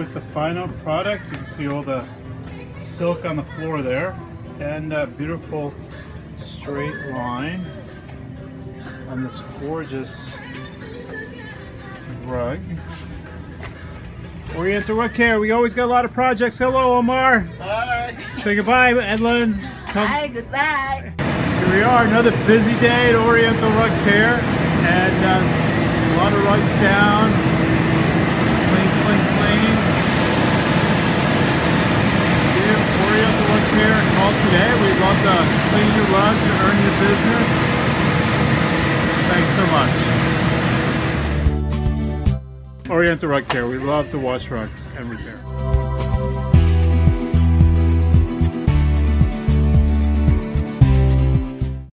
with the final product. You can see all the silk on the floor there and a beautiful straight line on this gorgeous rug. Oriental Rug Care, we always got a lot of projects. Hello, Omar. Hi. Say goodbye, Edlin. Tell- Hi, goodbye. Here we are, another busy day at Oriental Rug Care, and uh, a lot of rugs down. Clean, clean, clean. Give Oriental Rug Care today. We'd love to clean your rugs and earn your business. Thanks so much. Oriental Rug Care, we love to wash rugs and repair.